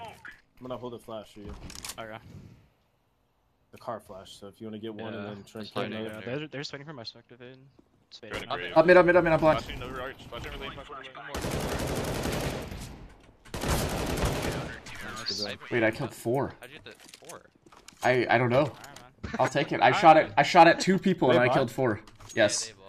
I'm gonna hold a flash for you. Okay. The car flash. So if you want to get one Yeah, and then try and kill another. yeah, they're, they're just waiting for my smoke to Up mid, up mid, up mid, I'm blind. Flashing the right, flashing flashing Wait, I killed four. How'd you get the four? I I don't know. I'll take it. I shot at I shot at two people and I killed four. Yes. Yeah,